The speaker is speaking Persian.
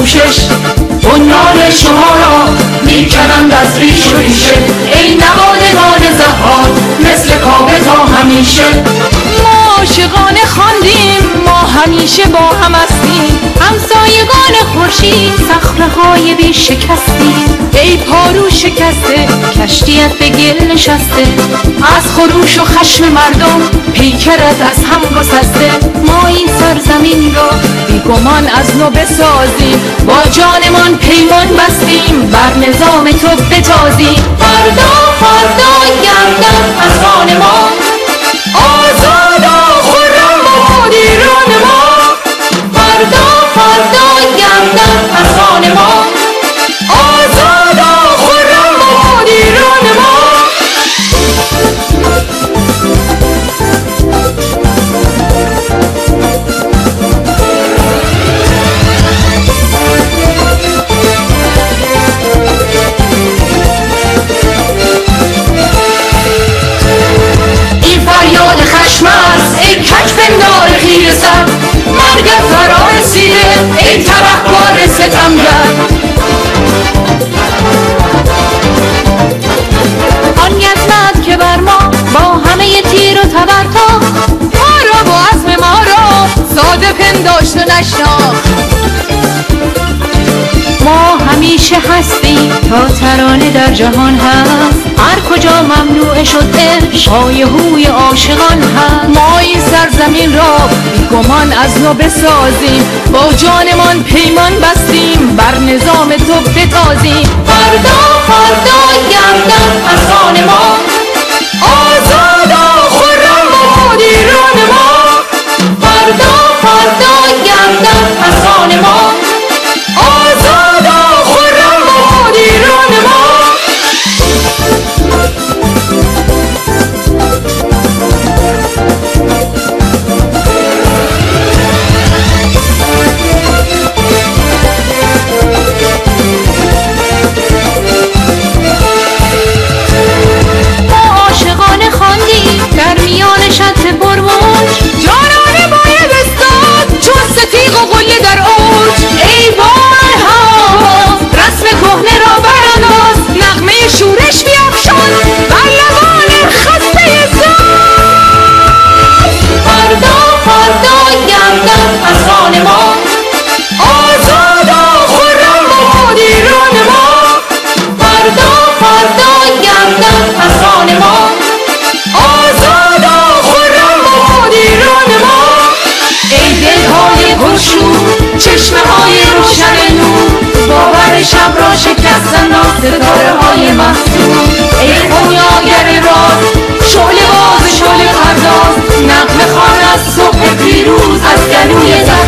کوشش بنیان شما را می‌کنند از ریش و ریشه. ای نوادگان زهار مثل کابه تا همیشه. ما عاشقانه خواندیم ما همیشه با هم هستیم. خورشید صخره های بی شکستیم ای پارو شکسته کشتیت به گل نشسته. از خروش و خشم مردم پیکرت از هم گسسته. ما این سرزمین را بیگمان از نو بسازیم. با جانمان پیمان بستیم بر نظام تو بتازیم. هستیم تا ترانه در جهان هست. هر کجا ممنوع شد عشق های هوی عاشقان هست. ما این سرزمین را بیگمان از نو بسازیم. با جانمان پیمان بستیم. بر نظام تو بتازیم. فردا فردا روشو چشمه های روشن نور باور شب را شکستن و ستاره های مفتون ای خونیاگر راز شعله باز شعله پرداز نقم خان از صبح پیروز از گلوی زن